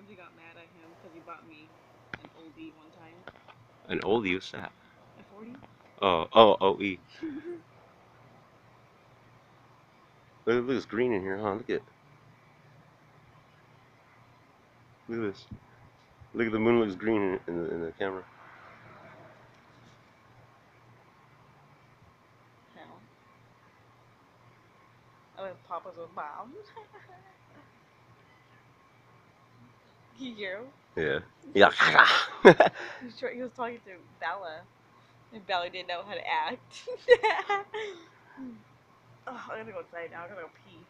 Ramsey got mad at him because he bought me an oldie one time. An oldie, what's that? A 40? Oh, oh, oh, E. Look, look, it's green in here, huh? Look at Look at this. Look at the moon looks green in, in, the, in the camera. Hell. I went Papa's with mom. you hear him? Yeah. Yeah. He was, try- he was talking to Bella. And Bella didn't know how to act. oh, I'm gonna go inside now. I'm gonna go pee.